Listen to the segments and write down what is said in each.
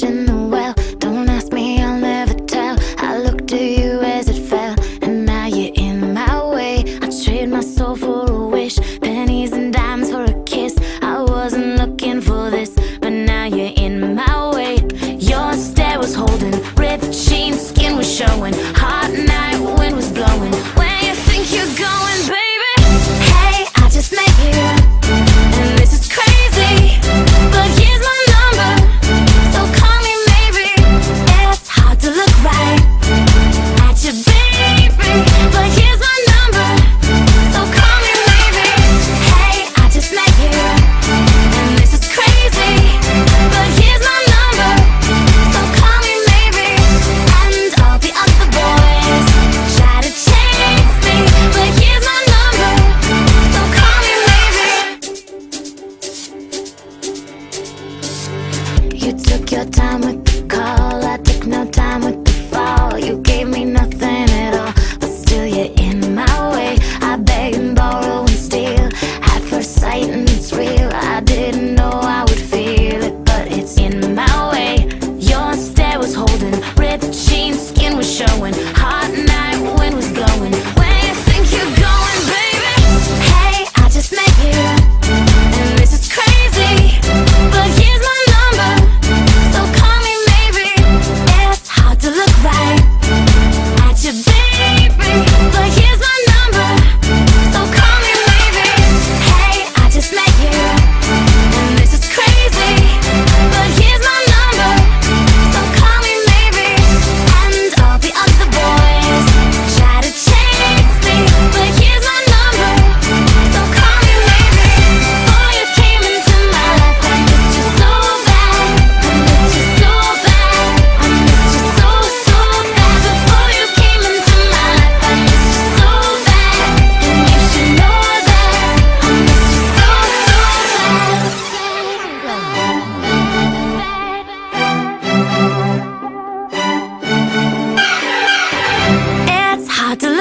in the well. Don't ask me, I'll never tell. I looked to you as it fell, and now you're in my way. I trade my soul for. what cause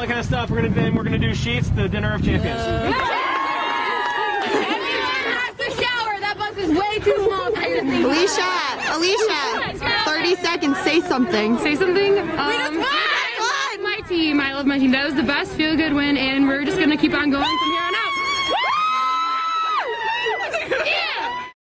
all that kind of stuff. We're gonna then we're gonna do Sheetz, the dinner of champions. Alisha, Alisha, 30 seconds, say something. Say something. Um, I love my team. I love my team. That was the best feel good win, and we're just going to keep on going from here.